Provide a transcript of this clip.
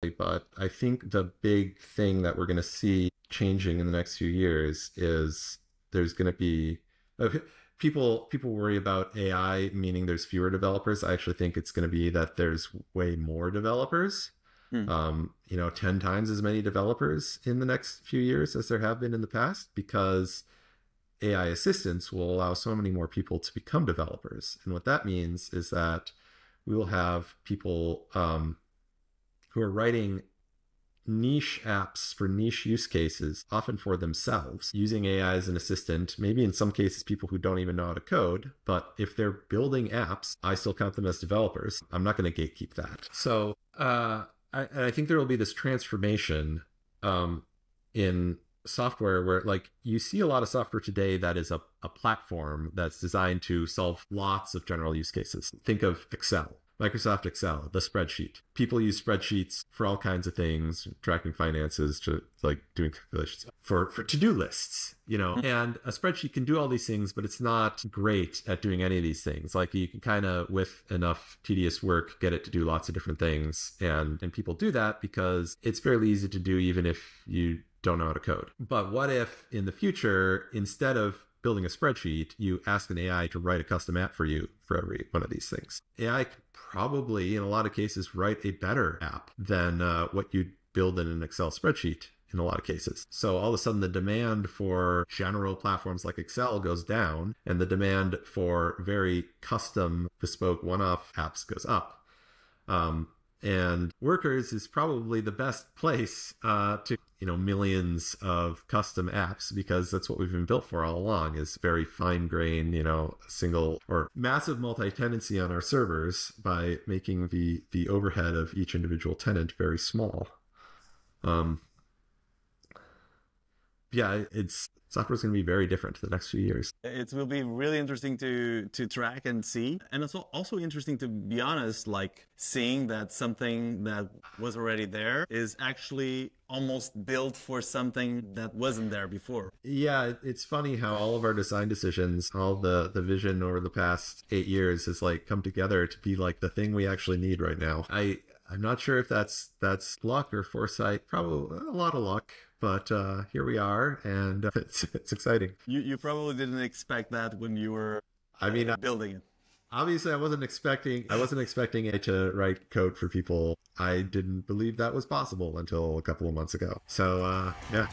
But I think the big thing that we're going to see changing in the next few years is there's going to be uh, people people worry about AI meaning there's fewer developers. I actually think it's going to be that there's way more developers. Hmm. Um, you know, 10 times as many developers in the next few years as there have been in the past because AI assistants will allow so many more people to become developers. And what that means is that we will have people um, who are writing niche apps for niche use cases, often for themselves, using AI as an assistant. Maybe in some cases, people who don't even know how to code. But if they're building apps, I still count them as developers. I'm not going to gatekeep that. So uh, I, I, think there will be this transformation um, in software where like you see a lot of software today that is a, a platform that's designed to solve lots of general use cases. Think of Excel. Microsoft Excel, the spreadsheet. People use spreadsheets for all kinds of things, tracking finances to like doing calculations for, for to-do lists, you know. Hmm. and a spreadsheet can do all these things, but it's not great at doing any of these things. Like you can kind of with enough tedious work get it to do lots of different things. And and people do that because it's fairly easy to do even if you don't know how to code. But what if in the future, instead of building a spreadsheet, you ask an AI to write a custom app for you for every one of these things? AI could probably, in a lot of cases, write a better app than uh, what you'd build in an Excel spreadsheet in a lot of cases. So all of a sudden, the demand for general platforms like Excel goes down, and the demand for very custom, bespoke, one off apps goes up. Um, and Workers is probably the best place uh, to you know millions of custom apps because that's what we've been built for all along is very fine grained you know single or massive multi-tenancy on our servers by making the the overhead of each individual tenant very small. Um yeah it's software is going to be very different the next few years. It will be really interesting to to track and see, and it's also interesting to be honest, like seeing that something that was already there is actually almost built for something that wasn't there before. Yeah, it's funny how all of our design decisions, all the the vision over the past eight years has like come together to be like the thing we actually need right now. I I'm not sure if that's that's luck or foresight. Probably a lot of luck but uh, here we are, and uh, it's it's exciting. You you probably didn't expect that when you were. I mean, uh, building it. Obviously, I wasn't expecting. I wasn't expecting it to write code for people. I didn't believe that was possible until a couple of months ago. So uh, yeah.